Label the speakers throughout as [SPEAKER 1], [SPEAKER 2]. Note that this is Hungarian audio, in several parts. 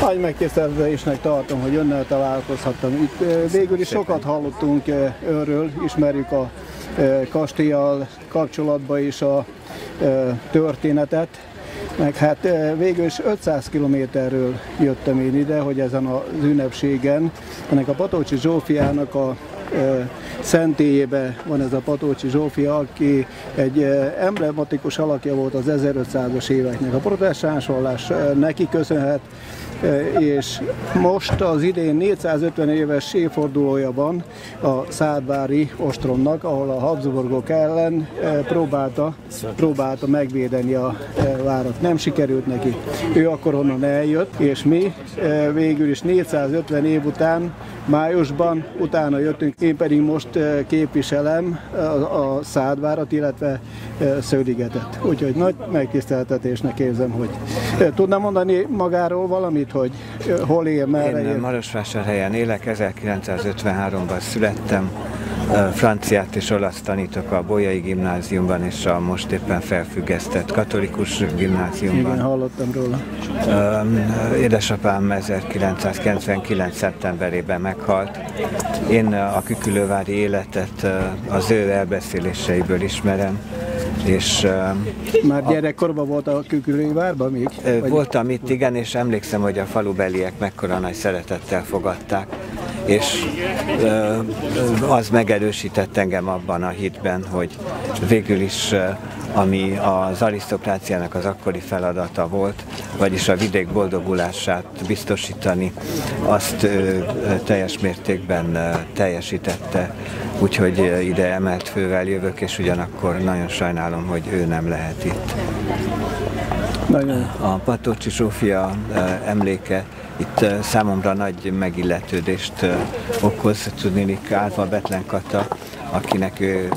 [SPEAKER 1] Nagy megtiszteltetésnek tartom, hogy önnel találkozhattam. Itt. Végül is sokat hallottunk őről, ismerjük a kastélyal kapcsolatban is a történetet, meg hát végül is 500 kilométerről jöttem én ide, hogy ezen az ünnepségen, ennek a Patócsi Zsófiának a szentélyébe van ez a Patócsi Zsófia, aki egy emblematikus alakja volt az 1500-as éveknek. A protestáns vallás neki köszönhet, és most az idén 450 éves évfordulója van a Szádvári ostromnak, ahol a Habsburgok ellen próbálta, próbálta megvédeni a várat. Nem sikerült neki. Ő akkor onnan eljött, és mi végül is 450 év után májusban utána jöttünk, én pedig most képviselem a Szádvárat, illetve Szőligetet. Úgyhogy nagy megtiszteltetésnek érzem, hogy tudnám mondani magáról valamit, hogy hol él, merre
[SPEAKER 2] Én Marosvásárhelyen élek, 1953-ban születtem, franciát és olasz tanítok a Bolyai gimnáziumban és a most éppen felfüggesztett katolikus gimnáziumban.
[SPEAKER 1] Igen, hallottam róla.
[SPEAKER 2] Édesapám 1999. szeptemberében meghalt. Én a kükülővári életet az ő elbeszéléseiből ismerem és...
[SPEAKER 1] Már gyerekkorban volt a Kükülővárban még?
[SPEAKER 2] Vagy? Voltam itt, igen, és emlékszem, hogy a falubeliek mekkora nagy szeretettel fogadták, és az megerősített engem abban a hitben, hogy végül is ami az arisztokráciának az akkori feladata volt, vagyis a vidék boldogulását biztosítani, azt ő teljes mértékben teljesítette, úgyhogy ide emelt fővel jövök, és ugyanakkor nagyon sajnálom, hogy ő nem lehet itt. Nagyon. A Patócsi Zsófia emléke itt számomra nagy megilletődést okoz, tudni, Árva Betlen Kata, akinek ő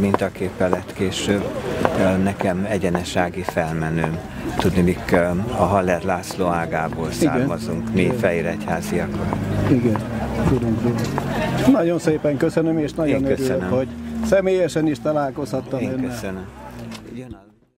[SPEAKER 2] mintaképe lett később, nekem egyenesági felmenőm. Tudni, a Haller László ágából származunk, mi fejregyháziak.
[SPEAKER 1] Igen, tudom, tudom. Nagyon szépen köszönöm, és nagyon Én örülök, hogy személyesen is találkozhattam
[SPEAKER 2] Én köszönöm.